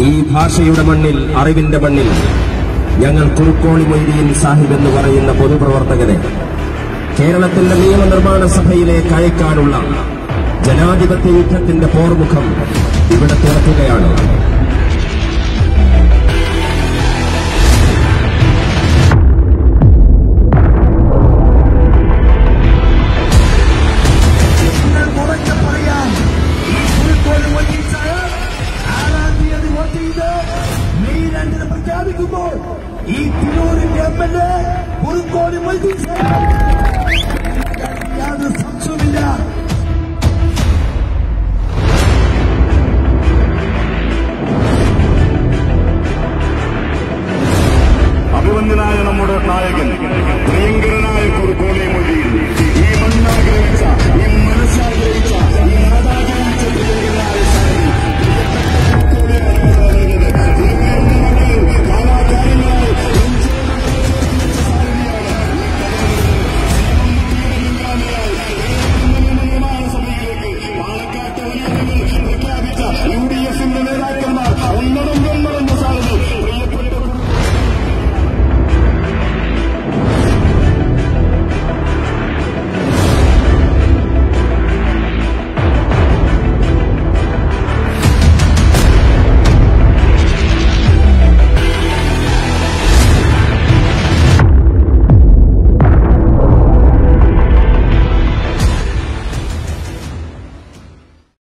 ഈ ഭാഷയുടെ മണ്ണിൽ അറിവിന്റെ മണ്ണിൽ ഞങ്ങൾ കുറുക്കോളി മൊയ്തീൻ സാഹിബ് എന്ന് പറയുന്ന പൊതുപ്രവർത്തകരെ കേരളത്തിന്റെ നിയമനിർമ്മാണ സഭയിലെ കയക്കാനുള്ള ജനാധിപത്യ യുദ്ധത്തിന്റെ പോർമുഖം ഇവിടെ തുറക്കുകയാണ്. പ്രഖ്യാപിക്കുമ്പോൾ ഈ തിരൂരിന്റെ M L A Kurukkodi Moideen യാതൊരു സംശയമില്ല നമ്മുടെ നായകൻ പ്രിയങ്കരൻ